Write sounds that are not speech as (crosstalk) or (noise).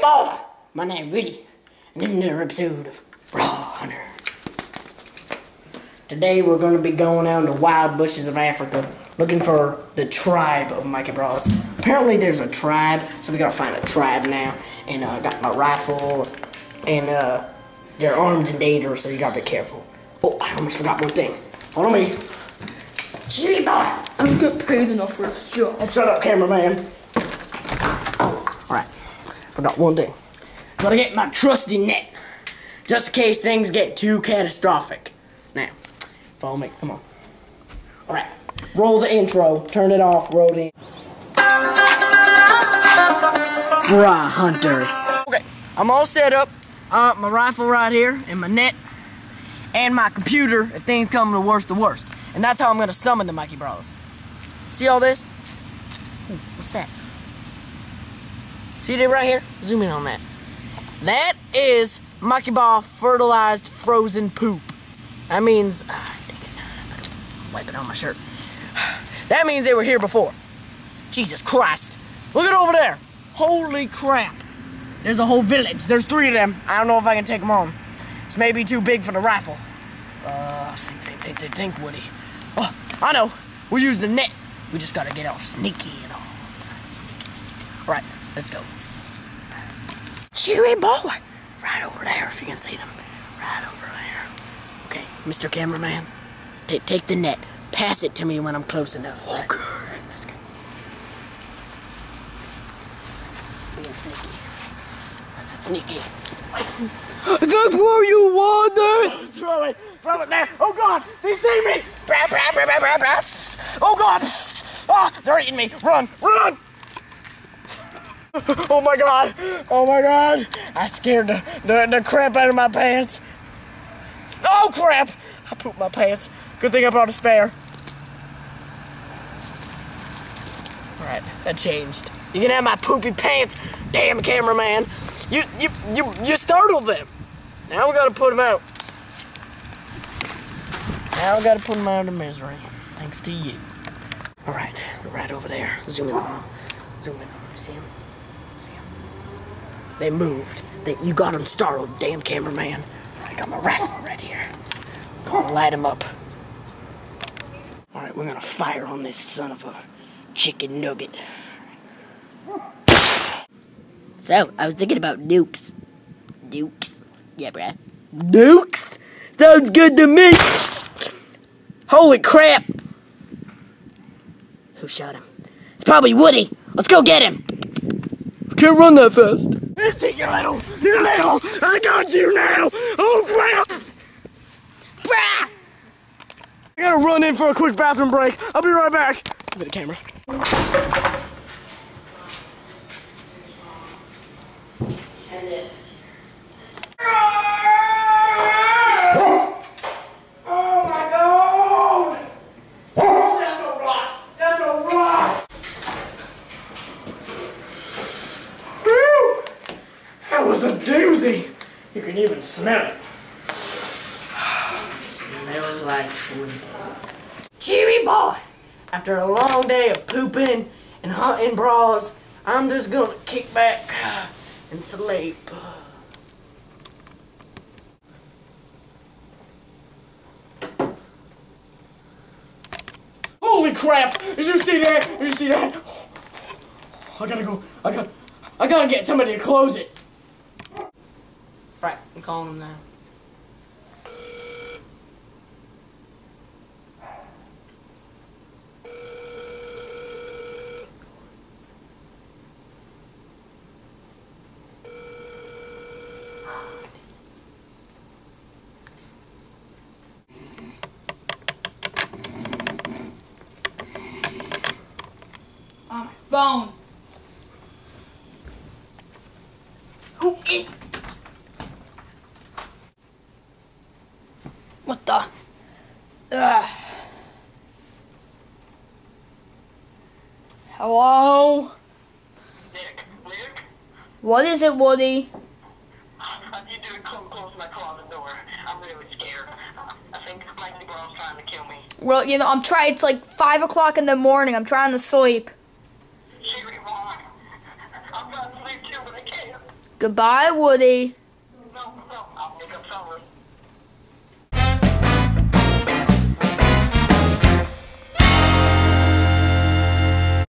boy! My name is Woody, and this is another episode of Brah Hunter. Today we're going to be going out in the wild bushes of Africa looking for the tribe of Mikey Bros. Apparently there's a tribe, so we gotta find a tribe now. And uh, got my rifle, and uh, they're armed and dangerous, so you gotta be careful. Oh, I almost forgot one thing. Follow me. Chili boy! I'm not paid enough for this job. Shut up, cameraman. Alright, forgot one thing. Gotta get my trusty net, just in case things get too catastrophic. Now, follow me, come on. Alright, roll the intro, turn it off, roll the Brah Hunter. Okay, I'm all set up. Uh, my rifle right here, and my net, and my computer if things come to worst to worst. And that's how I'm gonna summon the Mikey Bros. See all this? Ooh, what's that? See it right here? Zoom in on that. That is Mikey Ball fertilized frozen poop. That means, ah, dang it. wipe it on my shirt. That means they were here before. Jesus Christ. Look at over there. Holy crap. There's a whole village. There's three of them. I don't know if I can take them on. It's maybe too big for the rifle. Uh, think, think, think, think, think, Woody. Oh, I know. We'll use the net. We just gotta get all sneaky and all. Sneaky, sneaky. All right, let's go. Cheery boy! Right over there, if you can see them. Right over there. Okay, Mr. Cameraman, ta- take the net. Pass it to me when I'm close enough. Okay. Let's go. Being sneaky. (laughs) Sneaky. That's where you want it! Throw it! Throw it now! Oh god! They see me! Oh god! Ah, they're eating me! Run! Run! (laughs) Oh my god! Oh my god! I scared the, the, the crap out of my pants. Oh crap! I pooped my pants. Good thing I brought a spare. Alright, that changed. You can have my poopy pants, damn cameraman. You you you you startled them. Now we gotta put them out. Now we gotta put them out of misery. Thanks to you. Alright, right over there. Zoom in on them. Zoom in on them. See them? They moved. They, you got them startled, damn cameraman. I got my rifle right here. Gonna light them up. Alright, we're gonna fire on this son of a chicken nugget. So, I was thinking about nukes. Nukes? Yeah, bruh. Nukes? Sounds good to me. Holy crap! Who shot him? It's probably Woody. Let's go get him. Can't run that fast. Misty, you little, you little, I got you now. Oh crap! Brah! I gotta run in for a quick bathroom break. I'll be right back. Give me the camera. Oh my god! That's a rock! That's a rock! Whew! That was a doozy! You can even smell it. Smells like shrimp. Cheery boy! After a long day of pooping and hunting bras, I'm just gonna kick back and sleep. Holy crap! Did you see that? Did you see that? I gotta go. I gotta. I gotta get somebody to close it. Right, I'm calling him now. On my phone. Who is? What the? Ugh. (sighs) Hello? Nick, Nick, What is it, Woody? I need you to come close my closet door. I'm really scared. I think trying to kill me. Well, you know, I'm trying. It's like five o'clock in the morning. I'm trying to sleep. Sherry, why? I'm trying to sleep too, but I can't. Goodbye, Woody.